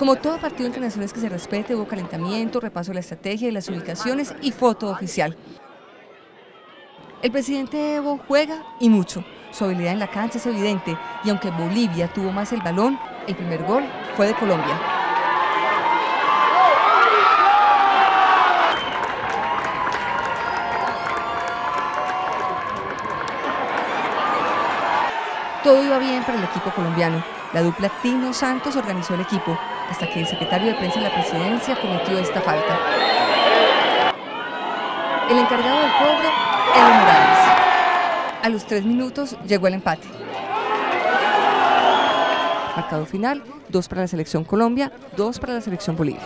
Como todo partido entre naciones que se respete, hubo calentamiento, repaso de la estrategia y las ubicaciones y foto oficial. El presidente Evo juega y mucho. Su habilidad en la cancha es evidente y aunque Bolivia tuvo más el balón, el primer gol fue de Colombia. Todo iba bien para el equipo colombiano. La dupla Tino Santos organizó el equipo, hasta que el secretario de prensa de la presidencia cometió esta falta. El encargado del cobro, Evo Morales. A los tres minutos llegó el empate. Marcado final, dos para la selección Colombia, dos para la selección Bolivia.